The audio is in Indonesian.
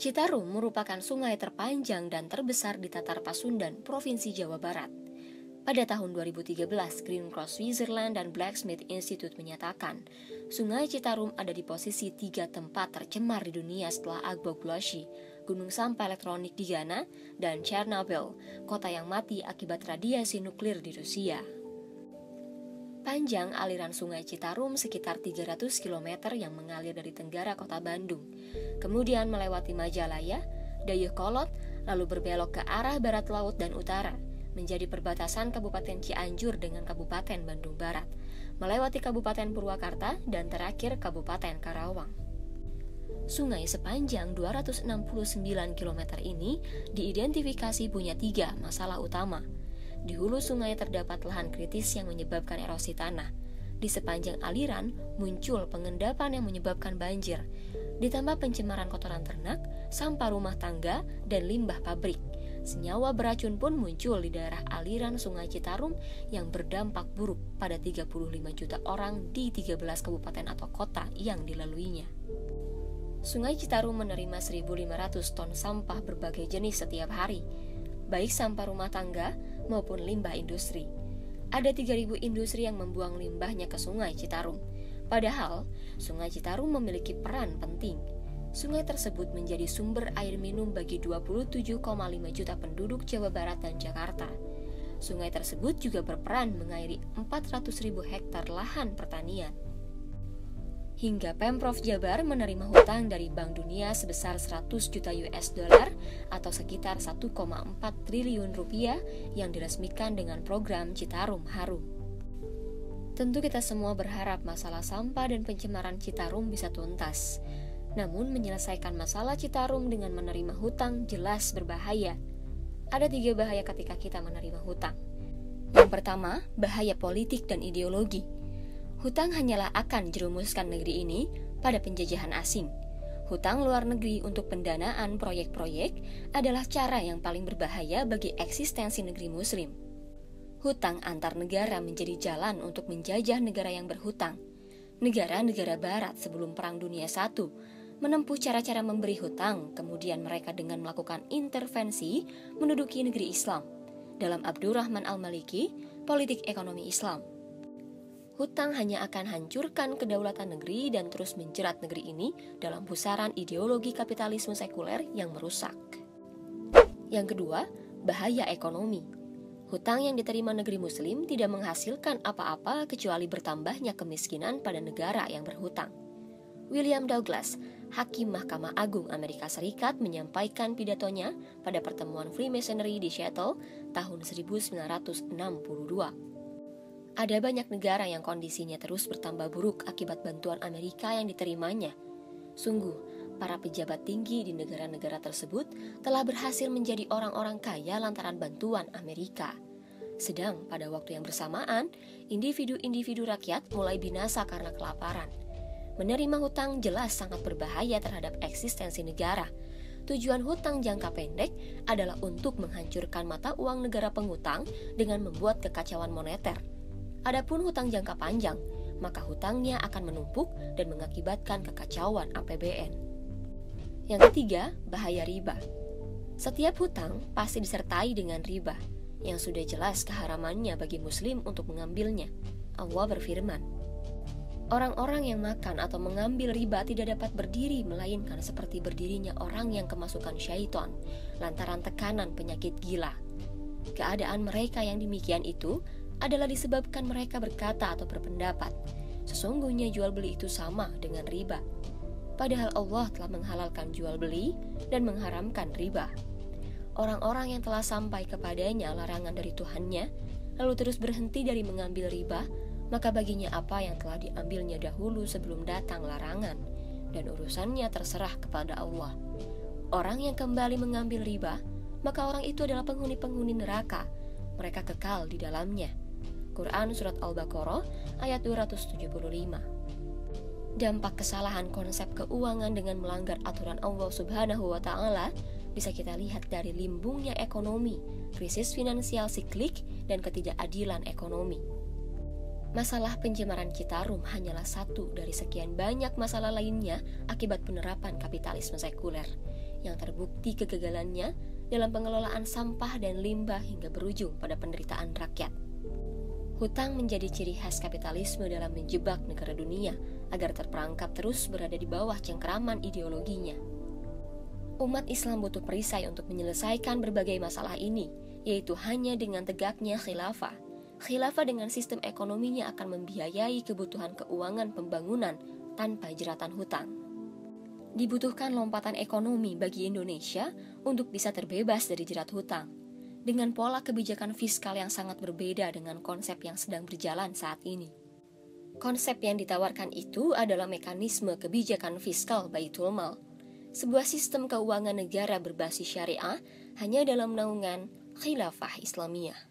Citarum merupakan sungai terpanjang dan terbesar di Tatar Pasundan, Provinsi Jawa Barat. Pada tahun 2013, Green Cross Switzerland dan Blacksmith Institute menyatakan Sungai Citarum ada di posisi tiga tempat tercemar di dunia setelah Agbogloshi, gunung sampah elektronik di Ghana, dan Chernobyl, kota yang mati akibat radiasi nuklir di Rusia. Panjang aliran sungai Citarum sekitar 300 km yang mengalir dari tenggara kota Bandung, kemudian melewati Majalaya, Dayakolot, lalu berbelok ke arah barat laut dan utara, menjadi perbatasan Kabupaten Cianjur dengan Kabupaten Bandung Barat, melewati Kabupaten Purwakarta, dan terakhir Kabupaten Karawang. Sungai sepanjang 269 km ini diidentifikasi punya tiga masalah utama – di hulu sungai terdapat lahan kritis yang menyebabkan erosi tanah. Di sepanjang aliran muncul pengendapan yang menyebabkan banjir. Ditambah pencemaran kotoran ternak, sampah rumah tangga, dan limbah pabrik. Senyawa beracun pun muncul di daerah aliran Sungai Citarum yang berdampak buruk pada 35 juta orang di 13 kabupaten atau kota yang dilaluinya. Sungai Citarum menerima 1.500 ton sampah berbagai jenis setiap hari, baik sampah rumah tangga, maupun limbah industri. Ada 3.000 industri yang membuang limbahnya ke Sungai Citarum. Padahal, Sungai Citarum memiliki peran penting. Sungai tersebut menjadi sumber air minum bagi 27,5 juta penduduk Jawa Barat dan Jakarta. Sungai tersebut juga berperan mengairi 400.000 hektar lahan pertanian hingga Pemprov Jabar menerima hutang dari Bank Dunia sebesar 100 juta US dollar atau sekitar 1,4 triliun rupiah yang diresmikan dengan program Citarum Harum. Tentu kita semua berharap masalah sampah dan pencemaran Citarum bisa tuntas. Namun menyelesaikan masalah Citarum dengan menerima hutang jelas berbahaya. Ada tiga bahaya ketika kita menerima hutang. Yang pertama, bahaya politik dan ideologi hutang hanyalah akan jerumuskan negeri ini pada penjajahan asing. Hutang luar negeri untuk pendanaan proyek-proyek adalah cara yang paling berbahaya bagi eksistensi negeri Muslim. Hutang antar negara menjadi jalan untuk menjajah negara yang berhutang. Negara-negara Barat sebelum Perang Dunia I menempuh cara-cara memberi hutang, kemudian mereka dengan melakukan intervensi menduduki negeri Islam. Dalam Abdurrahman Al-Maliki, politik ekonomi Islam hutang hanya akan hancurkan kedaulatan negeri dan terus menjerat negeri ini dalam pusaran ideologi kapitalisme sekuler yang merusak. Yang kedua, bahaya ekonomi. Hutang yang diterima negeri muslim tidak menghasilkan apa-apa kecuali bertambahnya kemiskinan pada negara yang berhutang. William Douglas, Hakim Mahkamah Agung Amerika Serikat menyampaikan pidatonya pada pertemuan Freemasonry di Seattle tahun 1962. Ada banyak negara yang kondisinya terus bertambah buruk akibat bantuan Amerika yang diterimanya. Sungguh, para pejabat tinggi di negara-negara tersebut telah berhasil menjadi orang-orang kaya lantaran bantuan Amerika. Sedang pada waktu yang bersamaan, individu-individu rakyat mulai binasa karena kelaparan. Menerima hutang jelas sangat berbahaya terhadap eksistensi negara. Tujuan hutang jangka pendek adalah untuk menghancurkan mata uang negara pengutang dengan membuat kekacauan moneter Adapun hutang jangka panjang, maka hutangnya akan menumpuk dan mengakibatkan kekacauan APBN. Yang ketiga, bahaya riba. Setiap hutang pasti disertai dengan riba, yang sudah jelas keharamannya bagi muslim untuk mengambilnya. Allah berfirman, Orang-orang yang makan atau mengambil riba tidak dapat berdiri melainkan seperti berdirinya orang yang kemasukan syaiton lantaran tekanan penyakit gila. Keadaan mereka yang demikian itu adalah disebabkan mereka berkata atau berpendapat, sesungguhnya jual beli itu sama dengan riba. Padahal Allah telah menghalalkan jual beli dan mengharamkan riba. Orang-orang yang telah sampai kepadanya larangan dari Tuhannya, lalu terus berhenti dari mengambil riba, maka baginya apa yang telah diambilnya dahulu sebelum datang larangan, dan urusannya terserah kepada Allah. Orang yang kembali mengambil riba, maka orang itu adalah penghuni-penghuni neraka. Mereka kekal di dalamnya. Quran Surat Al-Baqarah ayat 275 Dampak kesalahan konsep keuangan dengan melanggar aturan Allah Subhanahu wa Ta'ala bisa kita lihat dari limbungnya ekonomi, krisis finansial siklik, dan ketidakadilan ekonomi. Masalah pencemaran Citarum hanyalah satu dari sekian banyak masalah lainnya akibat penerapan kapitalisme sekuler. yang terbukti kegagalannya dalam pengelolaan sampah dan limbah hingga berujung pada penderitaan rakyat. Hutang menjadi ciri khas kapitalisme dalam menjebak negara dunia agar terperangkap terus berada di bawah cengkeraman ideologinya. Umat Islam butuh perisai untuk menyelesaikan berbagai masalah ini, yaitu hanya dengan tegaknya khilafah. Khilafah dengan sistem ekonominya akan membiayai kebutuhan keuangan pembangunan tanpa jeratan hutang. Dibutuhkan lompatan ekonomi bagi Indonesia untuk bisa terbebas dari jerat hutang. Dengan pola kebijakan fiskal yang sangat berbeda dengan konsep yang sedang berjalan saat ini. Konsep yang ditawarkan itu adalah mekanisme kebijakan fiskal Baitul Mal, sebuah sistem keuangan negara berbasis syariah hanya dalam naungan khilafah Islamiyah.